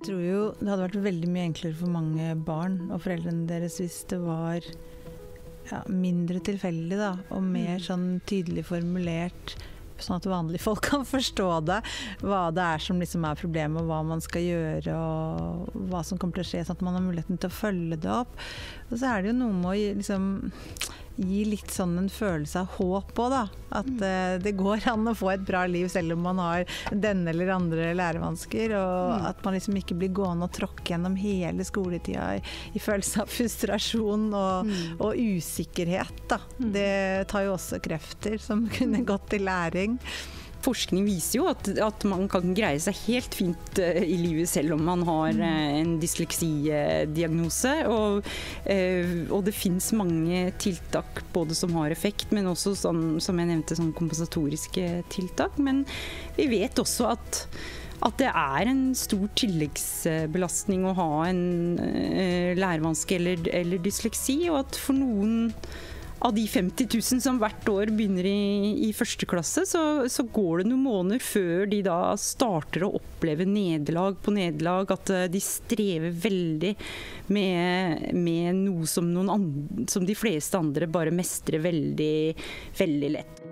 Jeg tror jo det hadde vært veldig mye enklere for mange barn og foreldrene deres hvis det var ja, mindre tilfeldig da, og mer sånn tydelig formulert sånn at vanlige folk kan forstå det. Hva det er som liksom er problemet, og hva man skal gjøre og hva som kommer til å skje. Sånn at man har muligheten til å følge det opp. Og så er det jo noe med å liksom gi litt sånn en følelse av håp òg, da. At uh, det går an å få et bra liv selv om man har denne eller andre lærevansker. Og mm. at man liksom ikke blir gående og tråkke gjennom hele skoletida i, i følelse av frustrasjon og, mm. og usikkerhet, da. Mm. Det tar jo også krefter som kunne gått til læring forskning viser jo at, at, man kan greie seg helt fint uh, i livet selv om man har uh, en dysleksidiagnose. Og, uh, og det fins mange tiltak både som har effekt, men også sånn, som jeg nevnte, sånn kompensatoriske tiltak. Men vi vet også at at det er en stor tilleggsbelastning å ha en lærevanske eller, eller dysleksi, og at for noen av de 50 000 som hvert år begynner i, i første klasse, så, så, går det noen måneder før de da starter å oppleve nederlag på nederlag. At eh, de strever veldig med, med noe som, andre, som de fleste andre bare mestrer veldig, veldig lett.